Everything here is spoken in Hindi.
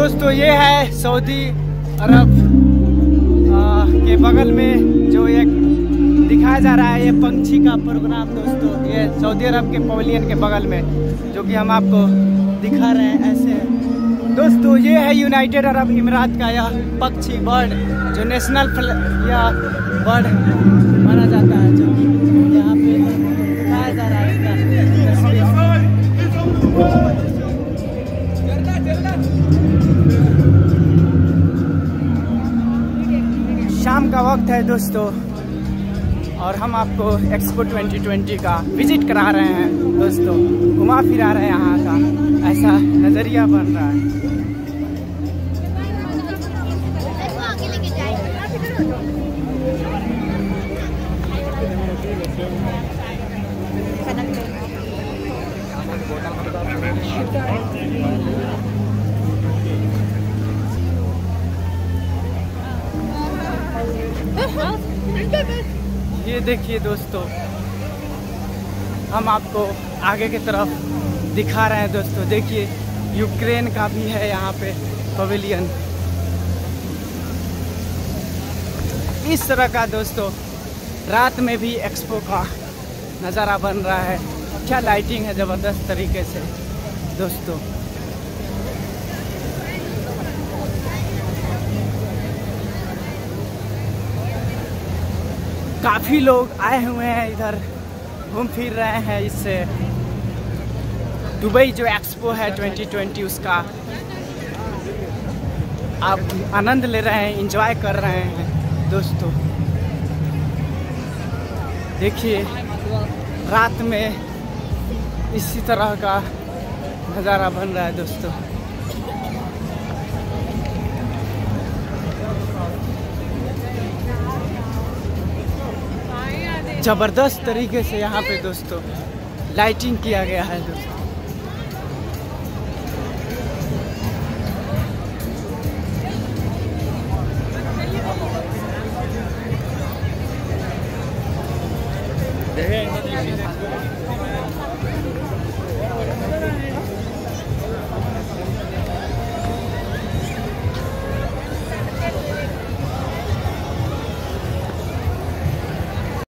दोस्तों ये है सऊदी अरब आ, के बगल में जो एक दिखाया जा रहा है ये पंछी का प्रोग्राम दोस्तों ये सऊदी अरब के पवेलियन के बगल में जो कि हम आपको दिखा रहे हैं ऐसे। दोस्तों ये है यूनाइटेड अरब इमरात का यह पक्षी बर्ड जो नेशनल या बर्ड माना जाता है जो यहाँ पे दिखाया जा रहा है शाम का वक्त है दोस्तों, और हम आपको एक्सपो 2020 का विज़िट करा रहे हैं। दोस्तों, घुमा फिरा रहे हैं यहाँ का, ऐसा नज़रिया बन रहा है। ये देखिए दोस्तों, हम आपको आगे की तरफ़ दिखा रहे हैं दोस्तों। देखिए, यूक्रेन का भी है यहाँ पे पवेलियन इस तरह का दोस्तों, रात में भी एक्सपो का नज़ारा बन रहा है। क्या लाइटिंग है, ज़बरदस्त तरीके से, दोस्तों। काफ़ी लोग आए हुए हैं इधर, घूम फिर रहे हैं इससे। दुबई जो एक्सपो है 2020 उसका, आप आनंद ले रहे हैं इंजॉय कर रहे हैं, दोस्तों। देखिए, रात में इसी तरह का नज़ारा बन रहा है, दोस्तों। ज़बरदस्त तरीके से यहाँ पे दोस्तों लाइटिंग किया गया है दोस्तों। Yeah,